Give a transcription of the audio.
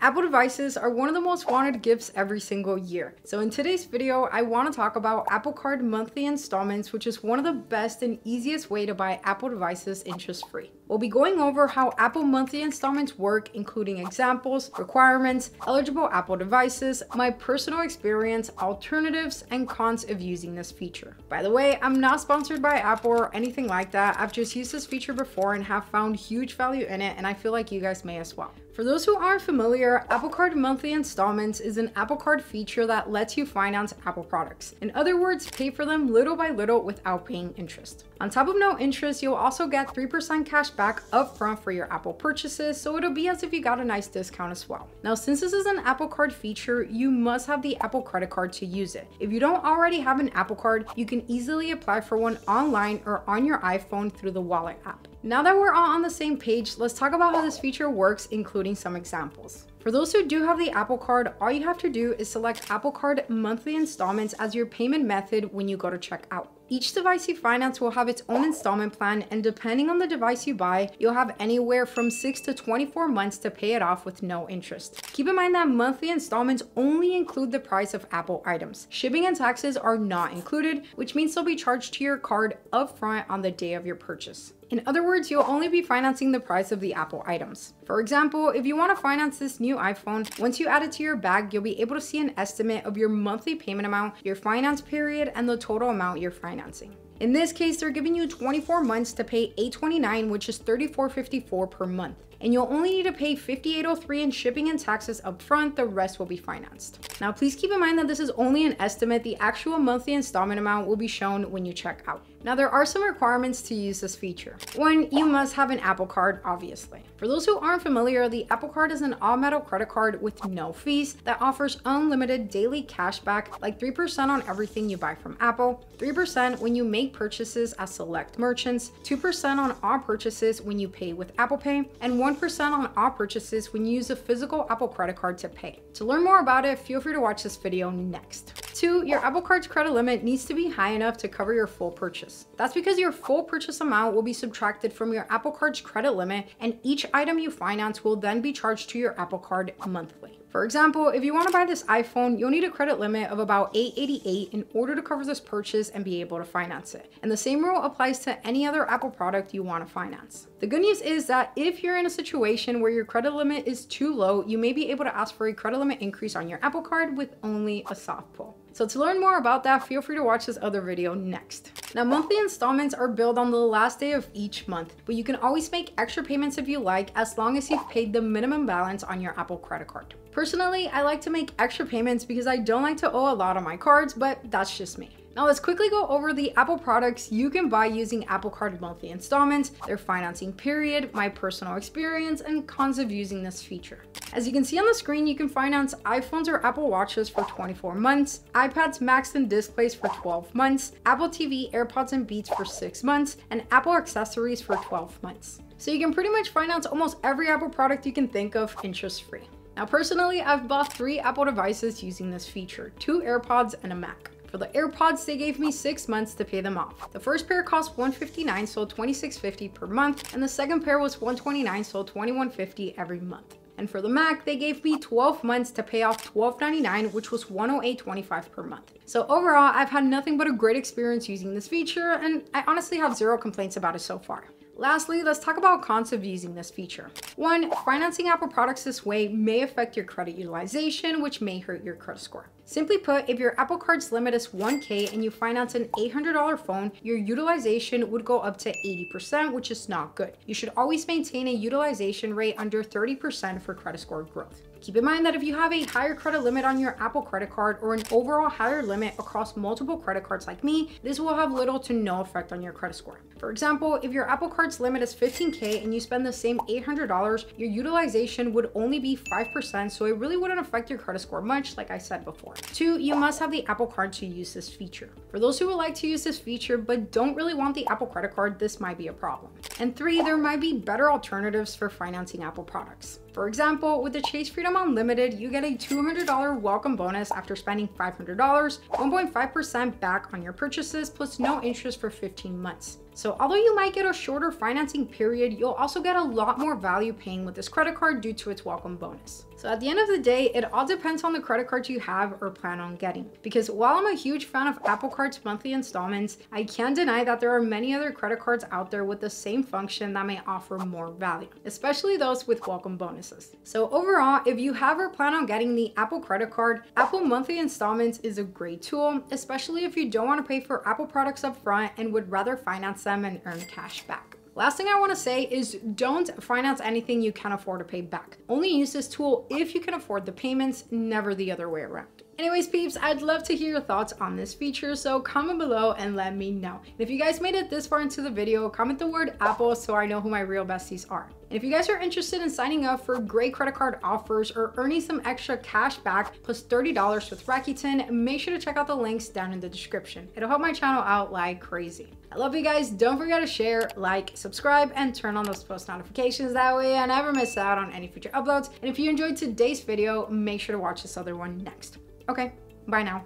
Apple devices are one of the most wanted gifts every single year. So in today's video, I want to talk about Apple Card monthly installments, which is one of the best and easiest way to buy Apple devices interest free. We'll be going over how Apple monthly installments work, including examples, requirements, eligible Apple devices, my personal experience, alternatives, and cons of using this feature. By the way, I'm not sponsored by Apple or anything like that. I've just used this feature before and have found huge value in it, and I feel like you guys may as well. For those who aren't familiar, Apple Card monthly installments is an Apple Card feature that lets you finance Apple products. In other words, pay for them little by little without paying interest. On top of no interest, you'll also get 3% cash back upfront for your Apple purchases, so it'll be as if you got a nice discount as well. Now, since this is an Apple Card feature, you must have the Apple credit card to use it. If you don't already have an Apple Card, you can easily apply for one online or on your iPhone through the Wallet app. Now that we're all on the same page, let's talk about how this feature works, including some examples. For those who do have the Apple Card, all you have to do is select Apple Card monthly installments as your payment method when you go to check out. Each device you finance will have its own installment plan and depending on the device you buy, you'll have anywhere from 6 to 24 months to pay it off with no interest. Keep in mind that monthly installments only include the price of Apple items. Shipping and taxes are not included, which means they'll be charged to your card upfront on the day of your purchase. In other words, you'll only be financing the price of the Apple items. For example, if you want to finance this new iPhone, once you add it to your bag, you'll be able to see an estimate of your monthly payment amount, your finance period, and the total amount you're financing. In this case, they're giving you 24 months to pay 829, which is $34.54 per month and you'll only need to pay $58.03 in shipping and taxes upfront, the rest will be financed. Now please keep in mind that this is only an estimate, the actual monthly installment amount will be shown when you check out. Now there are some requirements to use this feature. One, you must have an Apple Card, obviously. For those who aren't familiar, the Apple Card is an all-metal credit card with no fees that offers unlimited daily cash back, like 3% on everything you buy from Apple, 3% when you make purchases at select merchants, 2% on all purchases when you pay with Apple Pay, and 1% on all purchases when you use a physical Apple credit card to pay. To learn more about it, feel free to watch this video next. Two, your Apple Card's credit limit needs to be high enough to cover your full purchase. That's because your full purchase amount will be subtracted from your Apple Card's credit limit and each item you finance will then be charged to your Apple Card monthly. For example, if you want to buy this iPhone, you'll need a credit limit of about 888 in order to cover this purchase and be able to finance it. And the same rule applies to any other Apple product you want to finance. The good news is that if you're in a situation where your credit limit is too low, you may be able to ask for a credit limit increase on your Apple Card with only a soft pull. So to learn more about that, feel free to watch this other video next. Now monthly installments are billed on the last day of each month, but you can always make extra payments if you like as long as you've paid the minimum balance on your Apple credit card. Personally, I like to make extra payments because I don't like to owe a lot on my cards, but that's just me. Now let's quickly go over the Apple products you can buy using Apple Card monthly installments, their financing period, my personal experience, and cons of using this feature. As you can see on the screen, you can finance iPhones or Apple Watches for 24 months, iPads, Macs, and displays for 12 months, Apple TV, AirPods, and Beats for 6 months, and Apple accessories for 12 months. So you can pretty much finance almost every Apple product you can think of interest-free. Now personally, I've bought three Apple devices using this feature, two AirPods and a Mac. For the AirPods, they gave me six months to pay them off. The first pair cost $159, so $26.50 per month, and the second pair was $129, so $21.50 every month. And for the Mac, they gave me 12 months to pay off $12.99, which was $108.25 per month. So overall, I've had nothing but a great experience using this feature, and I honestly have zero complaints about it so far. Lastly, let's talk about cons of using this feature. One, financing Apple products this way may affect your credit utilization, which may hurt your credit score. Simply put, if your Apple Card's limit is 1K and you finance an $800 phone, your utilization would go up to 80%, which is not good. You should always maintain a utilization rate under 30% for credit score growth. Keep in mind that if you have a higher credit limit on your Apple credit card or an overall higher limit across multiple credit cards like me, this will have little to no effect on your credit score. For example, if your Apple Card's limit is 15K and you spend the same $800, your utilization would only be 5%, so it really wouldn't affect your credit score much, like I said before. Two, you must have the Apple Card to use this feature. For those who would like to use this feature but don't really want the Apple credit card, this might be a problem. And three, there might be better alternatives for financing Apple products. For example, with the Chase Freedom Unlimited, you get a $200 welcome bonus after spending $500, 1.5% back on your purchases, plus no interest for 15 months. So although you might get a shorter financing period, you'll also get a lot more value paying with this credit card due to its welcome bonus. So at the end of the day, it all depends on the credit card you have or plan on getting. Because while I'm a huge fan of Apple Card's monthly installments, I can't deny that there are many other credit cards out there with the same function that may offer more value, especially those with welcome bonuses. So overall, if you have or plan on getting the Apple credit card, Apple monthly installments is a great tool, especially if you don't want to pay for Apple products up front and would rather finance them and earn cash back. Last thing I want to say is don't finance anything you can't afford to pay back. Only use this tool if you can afford the payments, never the other way around. Anyways, peeps, I'd love to hear your thoughts on this feature, so comment below and let me know. And if you guys made it this far into the video, comment the word Apple so I know who my real besties are. And if you guys are interested in signing up for great credit card offers or earning some extra cash back plus $30 with Rakuten, make sure to check out the links down in the description. It'll help my channel out like crazy. I love you guys. Don't forget to share, like, subscribe, and turn on those post notifications. That way I never miss out on any future uploads. And if you enjoyed today's video, make sure to watch this other one next. Okay, bye now.